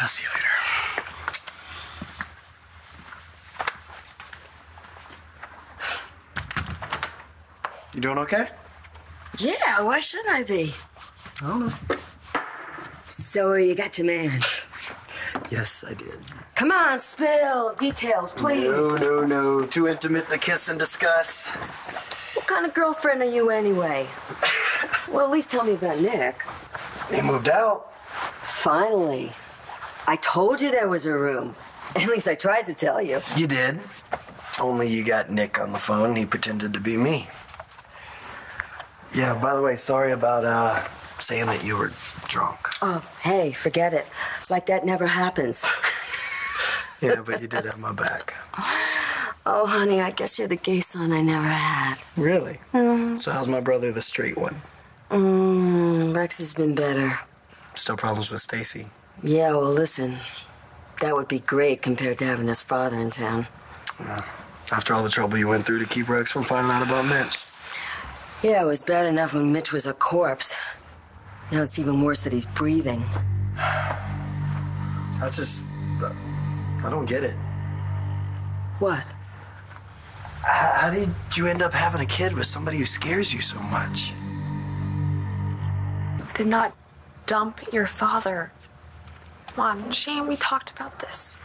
I'll see you later. You doing okay? Yeah, why shouldn't I be? I don't know. So you got your man. Yes, I did. Come on, spill details, please. No, no, no. Too intimate to kiss and discuss. What kind of girlfriend are you anyway? well, at least tell me about Nick. He moved out. Finally. I told you there was a room. At least I tried to tell you. You did. Only you got Nick on the phone. He pretended to be me. Yeah, by the way, sorry about uh, saying that you were drunk. Oh, hey, forget it. Like that never happens. Yeah, but you did have my back. Oh, honey, I guess you're the gay son I never had. Really? So how's my brother, the straight one? Mmm, Rex has been better. Still problems with Stacy? Yeah, well, listen. That would be great compared to having his father in town. After all the trouble you went through to keep Rex from finding out about Mitch. Yeah, it was bad enough when Mitch was a corpse. Now it's even worse that he's breathing. I just. I don't get it. What? How, how did you end up having a kid with somebody who scares you so much? did not dump your father. Come on, Shane, we talked about this.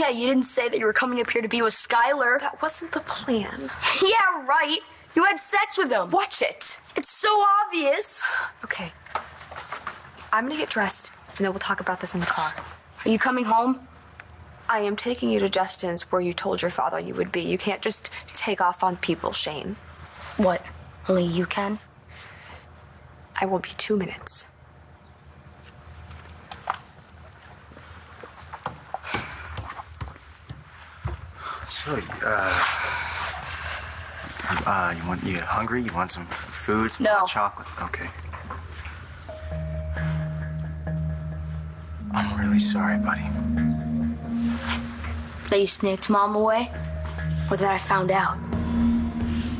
Yeah, you didn't say that you were coming up here to be with Schuyler. That wasn't the plan. Yeah, right. You had sex with him. Watch it. It's so obvious. Okay. I'm gonna get dressed, and then we'll talk about this in the car. Are you coming home? I am taking you to Justin's where you told your father you would be. You can't just take off on people, Shane. What? Only you can? I will be two minutes. So, uh, uh, you want you hungry? You want some food? Some No. chocolate? Okay. I'm really sorry, buddy. That you snaked mom away? Or that I found out?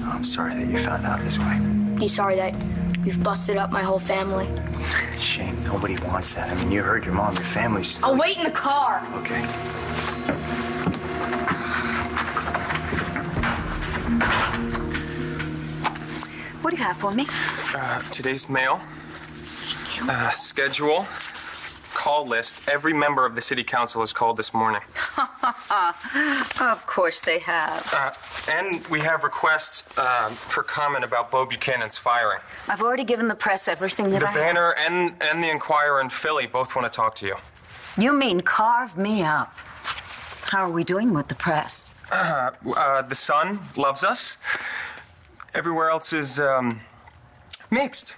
I'm sorry that you found out this way. You sorry that you've busted up my whole family? Shane, nobody wants that. I mean, you heard your mom. Your family's still. I'll wait in the car. Okay. Have for me? Uh, today's mail, uh, schedule, call list. Every member of the city council is called this morning. Of course they have. Uh, and we have requests uh, for comment about Bo Buchanan's firing. I've already given the press everything that The I have. Banner and, and the Inquirer and Philly both want to talk to you. You mean carve me up? How are we doing with the press? Uh, uh, the Sun loves us. Everywhere else is um, mixed.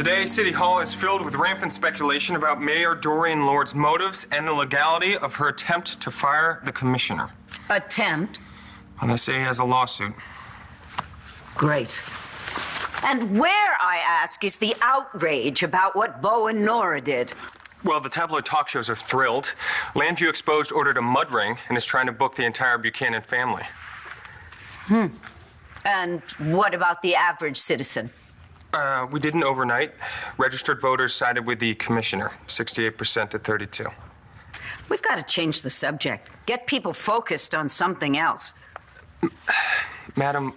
Today, City Hall is filled with rampant speculation about Mayor Dorian Lord's motives and the legality of her attempt to fire the commissioner. Attempt? And they say he has a lawsuit. Great. And where, I ask, is the outrage about what Bo and Nora did? Well, the tabloid talk shows are thrilled. Llanview Exposed ordered a mud ring and is trying to book the entire Buchanan family. Hmm. And what about the average citizen? Uh, we did an overnight. Registered voters sided with the commissioner, 68% to 32. We've got to change the subject. Get people focused on something else. Madam,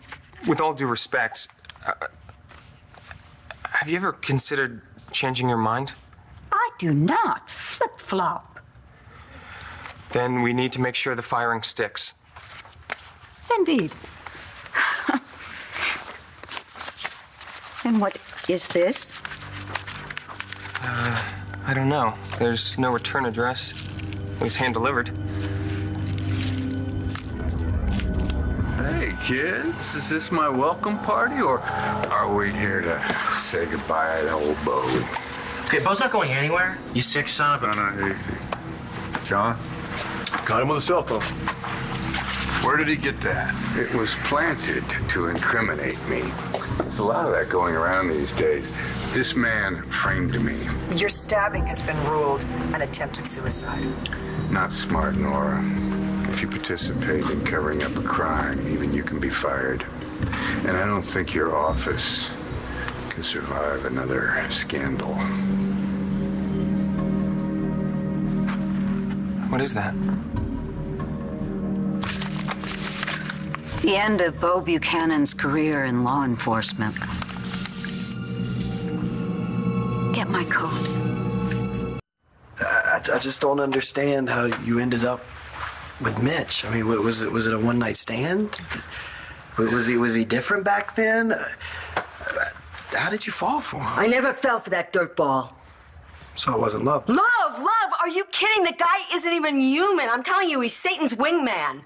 with all due respect, uh, have you ever considered changing your mind? I do not flip flop. Then we need to make sure the firing sticks. Indeed. And what is this? Uh, I don't know. There's no return address. It was hand delivered. Hey, kids, is this my welcome party, or are we here to say goodbye to old Bo? Okay, Bo's not going anywhere. You sick son of a. No, no, easy. John, Caught him with a cell phone. Where did he get that? It was planted to incriminate me. There's a lot of that going around these days. This man framed me. Your stabbing has been ruled an attempted suicide. Not smart, Nora. If you participate in covering up a crime, even you can be fired. And I don't think your office can survive another scandal. What is that? The end of Bo Buchanan's career in law enforcement. Get my coat. I, I just don't understand how you ended up with Mitch. I mean, was it was it a one night stand? Was he was he different back then? Uh, How did you fall for him? I never fell for that dirtball. So it wasn't love. Love, love! Are you kidding? The guy isn't even human. I'm telling you, he's Satan's wingman.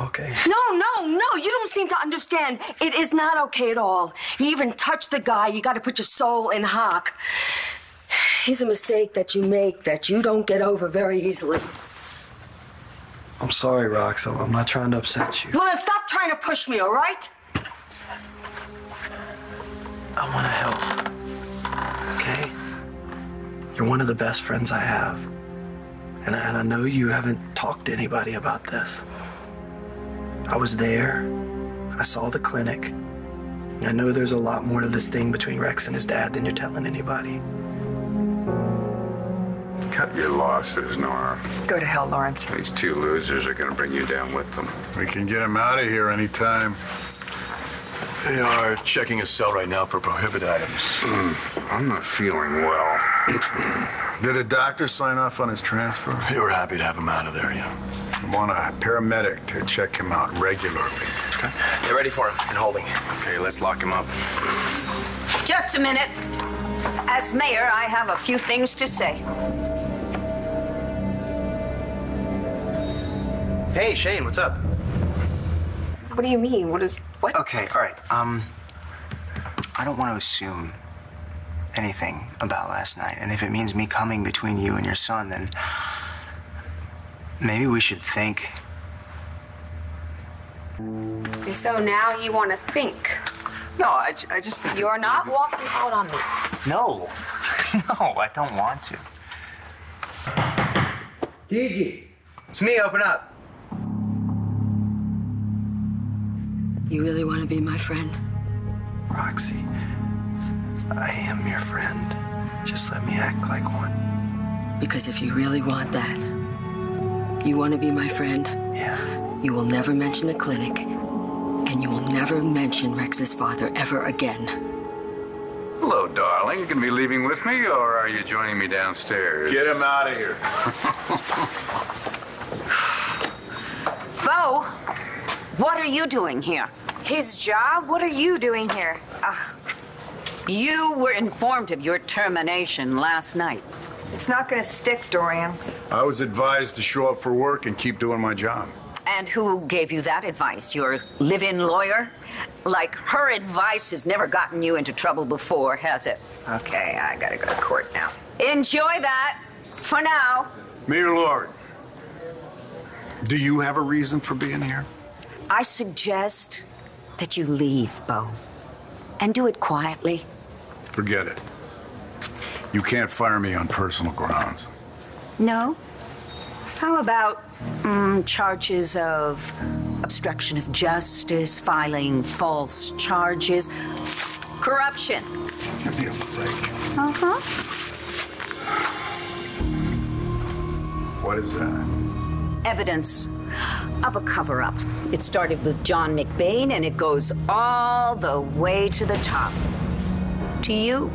Okay. No, no, no. You don't seem to understand. It is not okay at all. You even touch the guy, you got to put your soul in hock. He's a mistake that you make that you don't get over very easily. I'm sorry, Rox. I'm- not trying to upset you. Well, then stop trying to push me, all right? I want to help. Okay? You're one of the best friends I have. And I, and I know you haven't talked to anybody about this. I was there. I saw the clinic. I know there's a lot more to this thing between Rex and his dad than you're telling anybody. Cut your losses, Nora. Go to hell, Laurence. These two losers are going to bring you down with them. We can get him out of here anytime. They are checking his cell right now for prohibited items. Hmm, I'm not feeling well. Did a doctor sign off on his transfer? They were happy to have him out of there, yeah. I want a paramedic to check him out regularly. Okay. Get ready for him in holding. Okay, let's lock him up. Just a minute. As mayor, I have a few things to say. Hey, Shane, what's up? What do you mean? What is what? Okay, all right. Um, I don't want to assume anything about last night, and if it means me coming between you and your son, then maybe we should think. Okay, so now you want to think. No, I, I just think. You're not walking out on me. No, no, I don't want to. Gigi. It's me. Open up. You really want to be my friend? Roxy, I am your friend. Just let me act like one. Because if you really want that, you want to be my friend, Yeah. you will never mention a clinic, and you will never mention Rex's father ever again. Hello, darling. You going to be leaving with me, or are you joining me downstairs? Get him out of here. Bo, what are you doing here? His job? What are you doing here? Uh, You were informed of your termination last night. It's not gonna stick, Dorian. I was advised to show up for work and keep doing my job. And who gave you that advice? Your live in lawyer? Like her advice has never gotten you into trouble before, has it? Okay, I gotta go to court now. Enjoy that for now. Mayor Lord, do you have a reason for being here? I suggest that you leave, Bo. And do it quietly. Forget it. You can't fire me on personal grounds. No? How about mm, charges of obstruction of justice, filing false charges, corruption? Give me a break. Uh huh. What is that? Evidence of a cover up. It started with John McBain and it goes all the way to the top. To you